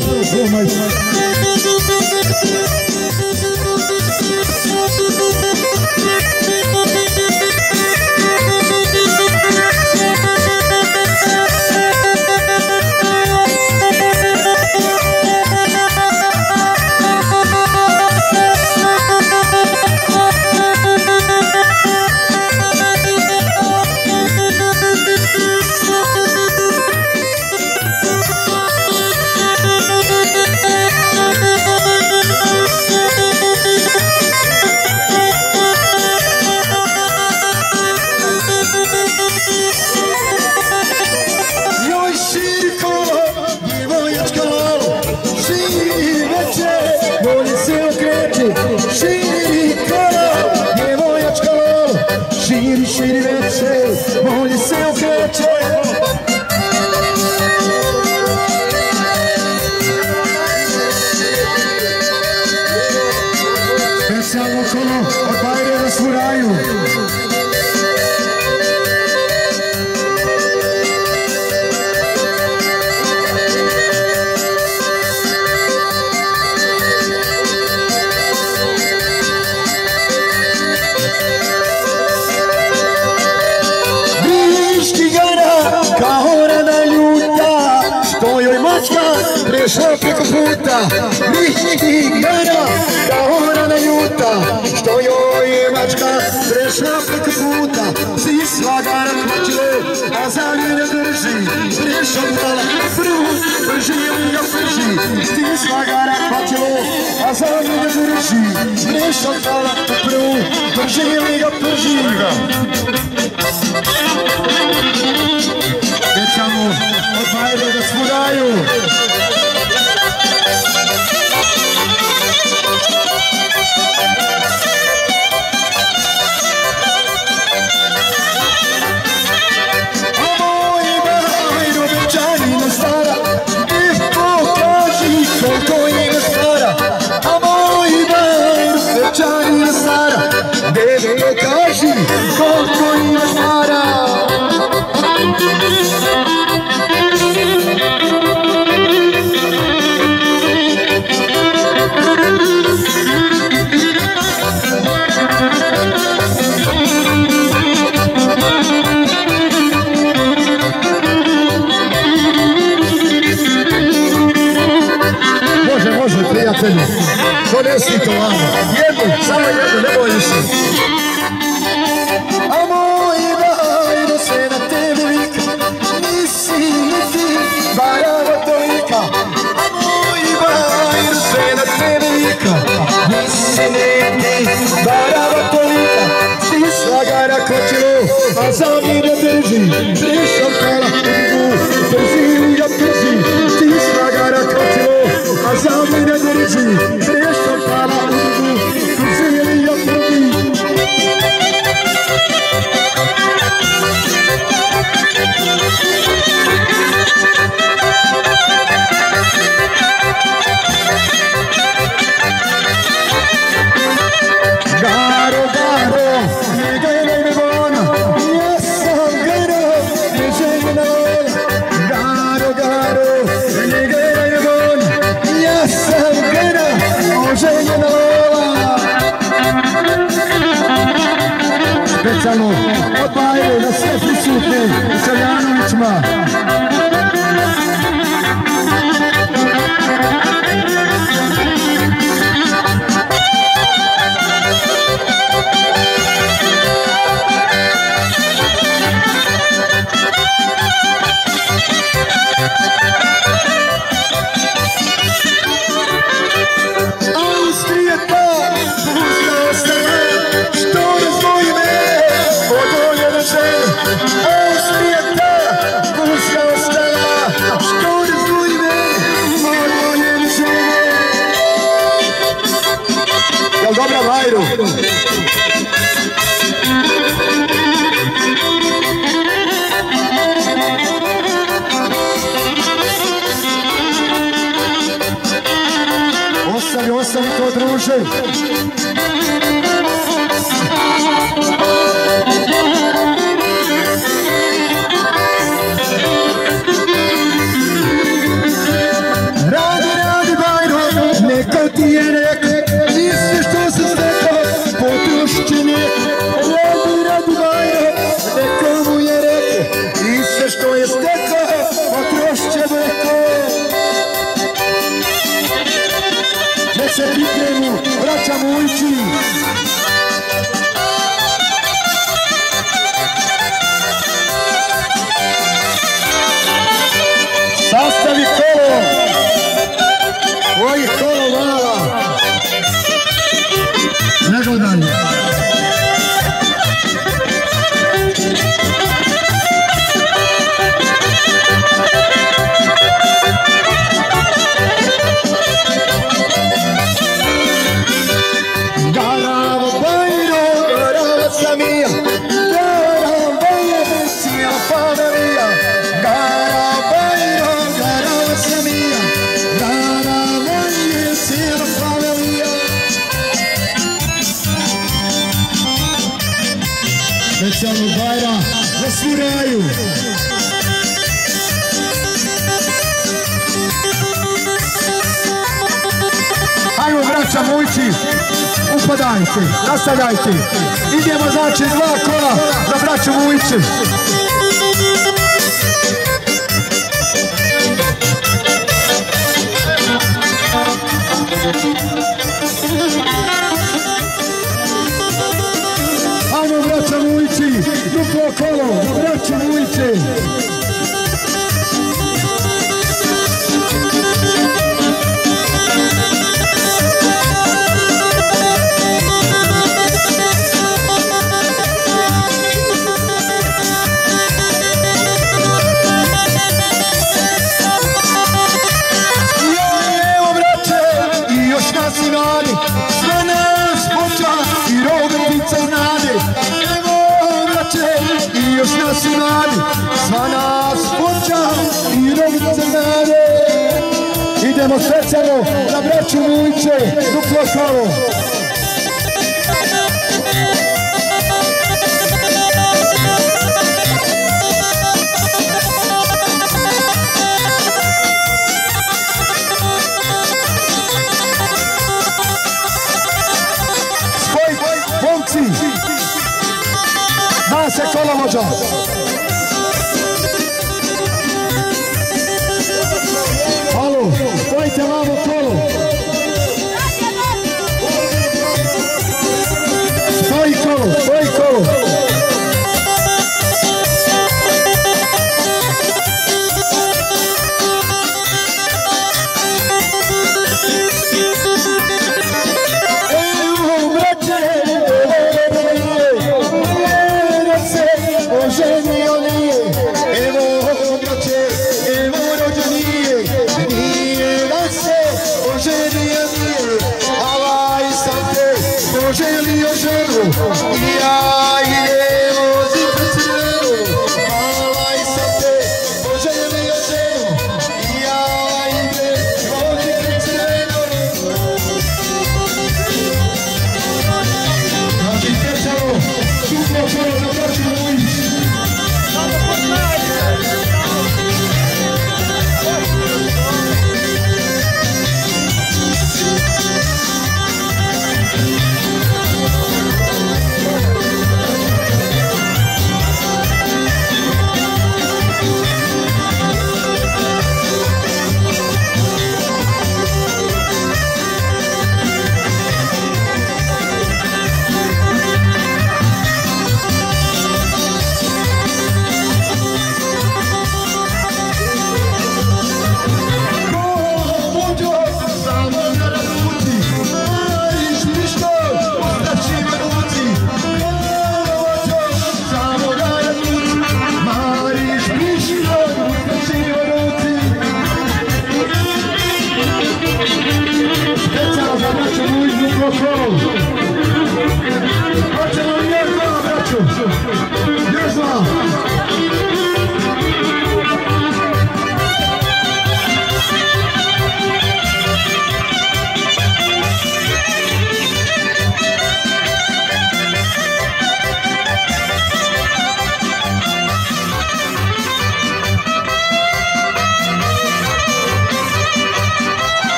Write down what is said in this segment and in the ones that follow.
Thank you God. što joj je mačka prešla preko puta si svagar kvačio a za njene drži. Prešla pala prut brži je li prži, brži si svagar kvačio a za njene drži. Prešla pala prut brži je li još brži Dječka mu odmajde da svudaju odmajde da svudaju Diego, Samaya, Leboyusi. să-mi podróży upadajte, nastavljajte. Idemo znači dva kola za braću Vujiće. Ajmo braća Vujići, duplo kolo, braća Vujići. chcemy nabrać ujcie do flosoru. Spoj, bądź! Nasę kolo może!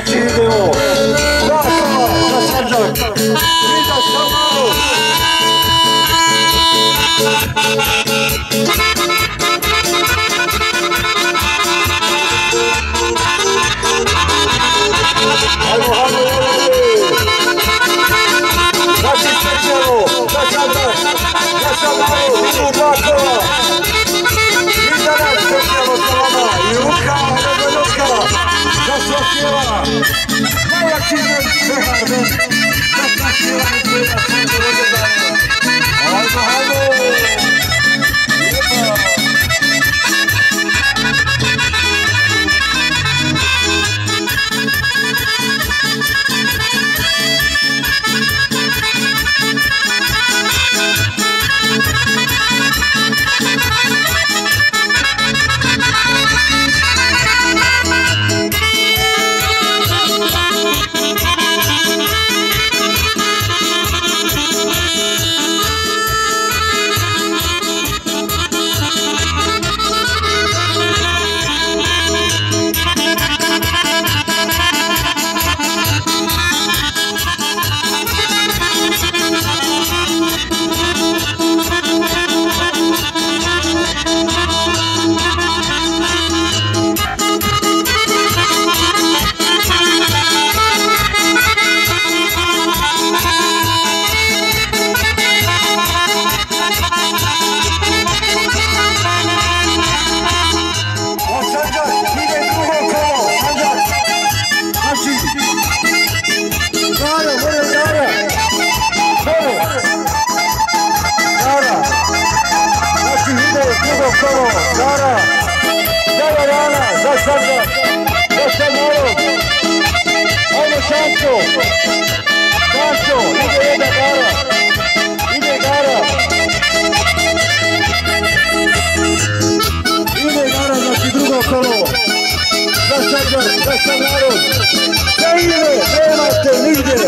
街でも。santo, los señores, oye Sancho, Sancho, dime esta cara, dime cara, dime cara, los como, los señores, los señores, seguime, tema que líder,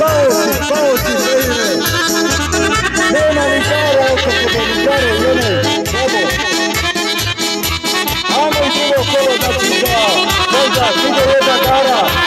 pausi, pausi, seguime, tema mi cara, estos comunitarios vamos. Ah, meu Deus, eu vou cara.